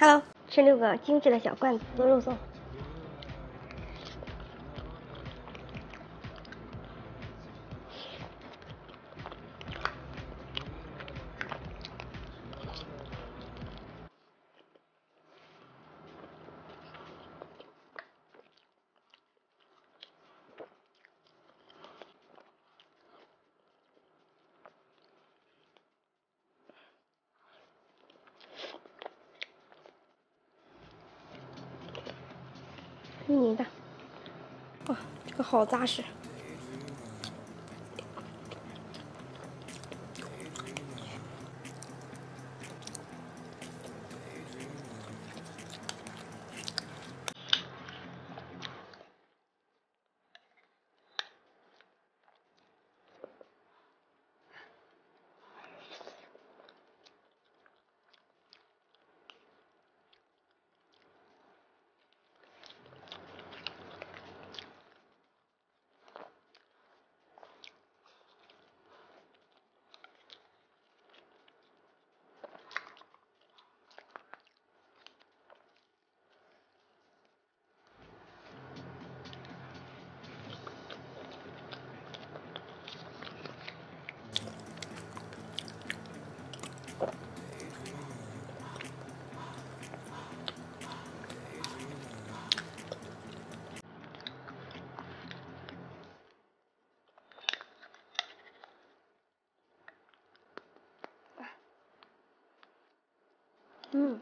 Hello，吃六个精致的小罐子做肉松。泥的，哇，这个好扎实。mm